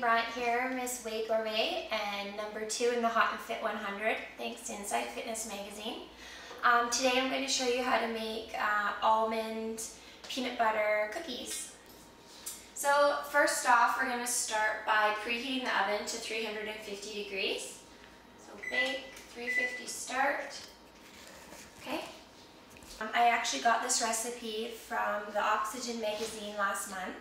Brandt here, Miss Whey Gourmet, and number two in the Hot and Fit 100, thanks to Inside Fitness Magazine. Um, today I'm going to show you how to make uh, almond peanut butter cookies. So first off, we're going to start by preheating the oven to 350 degrees. So bake, 350 start. Okay. Um, I actually got this recipe from the Oxygen magazine last month.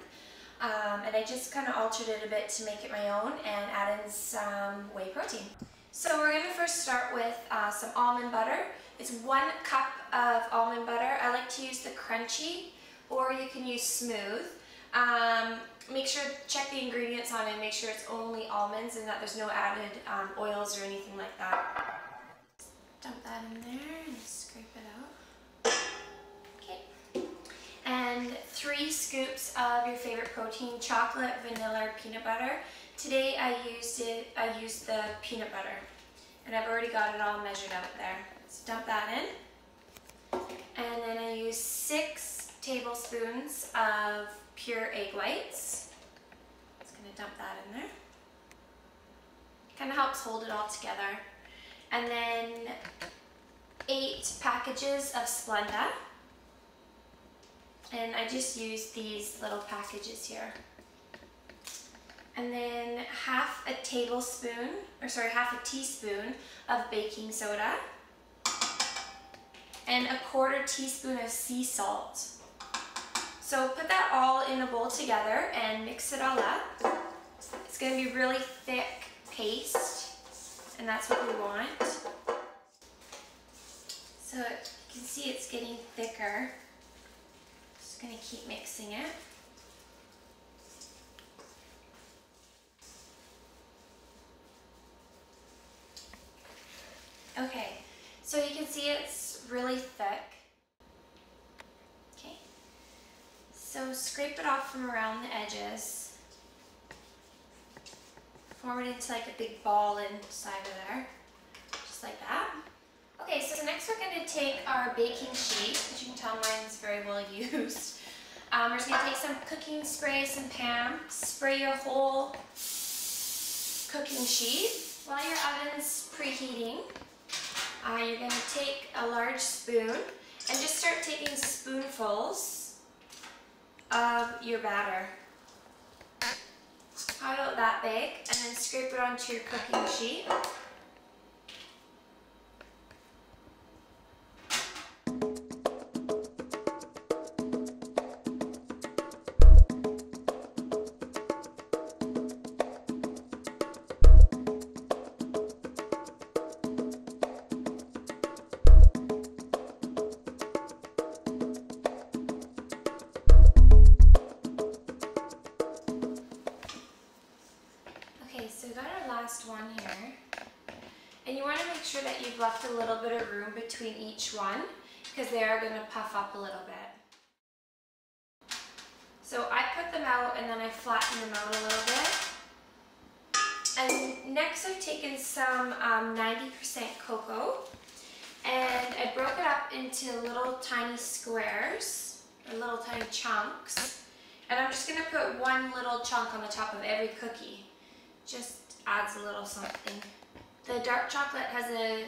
Um, and I just kind of altered it a bit to make it my own and add in some whey protein. So we're going to first start with uh, some almond butter. It's one cup of almond butter. I like to use the crunchy or you can use smooth. Um, make sure, check the ingredients on and make sure it's only almonds and that there's no added um, oils or anything like that. Dump that in there and scrape it out and three scoops of your favorite protein, chocolate, vanilla, or peanut butter. Today I used it, I used the peanut butter and I've already got it all measured out there. So dump that in. And then I use six tablespoons of pure egg whites. Just gonna dump that in there. Kind of helps hold it all together. And then eight packages of Splenda. And I just use these little packages here. And then half a tablespoon, or sorry, half a teaspoon of baking soda. And a quarter teaspoon of sea salt. So put that all in a bowl together and mix it all up. It's going to be really thick paste, and that's what we want. So you can see it's getting thicker going to keep mixing it. Okay, so you can see it's really thick. Okay, so scrape it off from around the edges. Form it into like a big ball inside of there, just like that. Okay, so next we're going to take our baking sheet, which you can tell mine's very well used. Um, we're just going to take some cooking spray, some Pam, spray your whole cooking sheet. While your oven's preheating, uh, you're going to take a large spoon and just start taking spoonfuls of your batter. About that big, and then scrape it onto your cooking sheet. Last one here. And you want to make sure that you've left a little bit of room between each one because they are going to puff up a little bit. So I put them out and then I flatten them out a little bit. And next I've taken some 90% um, cocoa and I broke it up into little tiny squares or little tiny chunks. And I'm just going to put one little chunk on the top of every cookie. Just adds a little something. The dark chocolate has a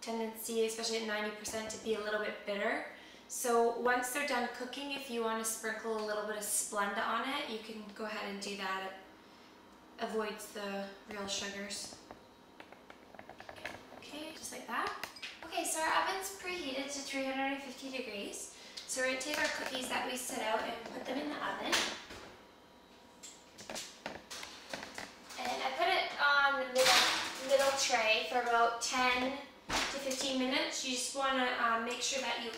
tendency, especially at 90%, to be a little bit bitter. So once they're done cooking, if you want to sprinkle a little bit of Splenda on it, you can go ahead and do that. It avoids the real sugars. Okay, just like that. Okay, so our oven's preheated to 350 degrees. So we're going to take our cookies that we set out and put them in the oven. tray for about 10 to 15 minutes. You just want to um, make sure that you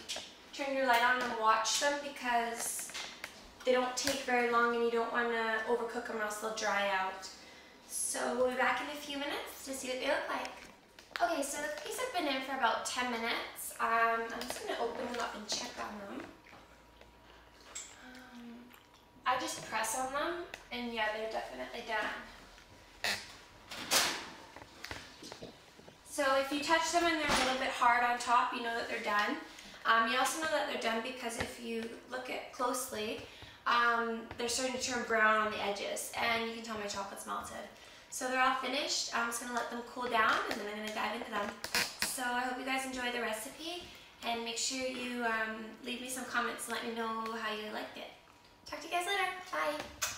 turn your light on and watch them because they don't take very long and you don't want to overcook them or else they'll dry out. So we'll be back in a few minutes to see what they look like. Okay, so the cookies have been in for about 10 minutes. Um, I'm just going to open them up and check on them. Um, I just press on them and yeah, they're definitely done. So if you touch them and they're a little bit hard on top, you know that they're done. Um, you also know that they're done because if you look at closely, um, they're starting to turn brown on the edges and you can tell my chocolate's melted. So they're all finished. I'm just gonna let them cool down and then I'm gonna dive into them. So I hope you guys enjoy the recipe and make sure you um, leave me some comments and let me know how you liked it. Talk to you guys later. Bye.